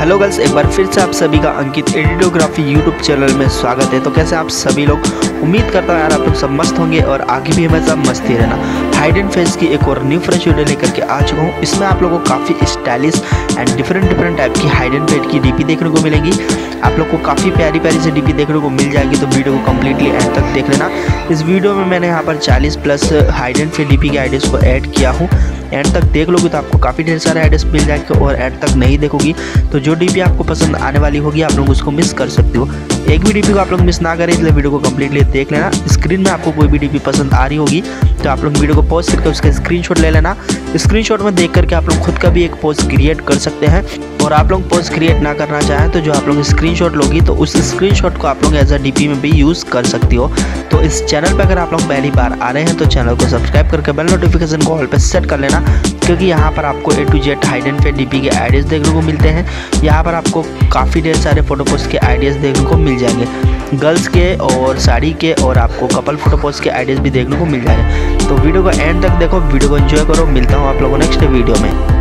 Hello girls एक बार फिर से आप सभी का अंकित एडिटोग्राफी यूट्यूब चैनल में स्वागत है। तो कैसे आप सभी लोग? उम्मीद करता हूँ यार आप लोग सब मस्त होंगे और आगे भी हमेशा मस्ती रहना। हाइड एंड फेस की एक और न्यू फ्रेश वीडियो लेकर के आ चुका हूँ। इसमें आप लोगों को काफ़ी stylish and different different type की हाइड एंड फेड की डीपी देखने को मिलेगी। आप लोग को काफ़ी प्यारी प्यारी से डीपी देखने को मिल जाएगी तो वीडियो को कम्प्लीटली एंड तक देख लेना। इस वीडियो में मैंने यहाँ पर चालीस plus hide and fade DP के आइडियाज़ को ऐड किया हूँ। एंड तक देख लोगे तो आपको काफ़ी ढेर सारे एड्रेस मिल जाएँगे और एंड तक नहीं देखोगी। तो जो डीपी आपको पसंद आने वाली होगी, आप लोग उसको मिस कर सकते हो। एक भी डीपी को आप लोग मिस ना करें, इसलिए वीडियो को कम्प्लीटली देख लेना। स्क्रीन में आपको कोई भी डीपी पसंद आ रही होगी तो आप लोग वीडियो को पॉज करके उसका स्क्रीनशॉट ले लेना। स्क्रीनशॉट में देख करके आप लोग खुद का भी एक पोस्ट क्रिएट कर सकते हैं। और आप लोग पोस्ट क्रिएट ना करना चाहें तो जो आप लोग स्क्रीनशॉट लोगी तो उस स्क्रीनशॉट को आप लोग एज अ डीपी में भी यूज़ कर सकती हो। तो इस चैनल पर अगर आप लोग पहली बार आ रहे हैं तो चैनल को सब्सक्राइब करके बेल नोटिफिकेशन को ऑल पर सेट कर लेना। क्योंकि यहाँ पर आपको A to Z hide and fade DP के आइडियाज़ देखने को मिलते हैं। यहाँ पर आपको काफ़ी ढेर सारे फ़ोटो पोस्ट के आइडियाज़ देखने को मिल जाएँगे। गर्ल्स के और साड़ी के और आपको कपल फ़ोटो पोस्ट के आइडियाज़ भी देखने को मिल जाएँगे। तो वीडियो को एंड तक देखो, वीडियो को एंजॉय करो। मिलता हूँ आप लोगों नेक्स्ट वीडियो में।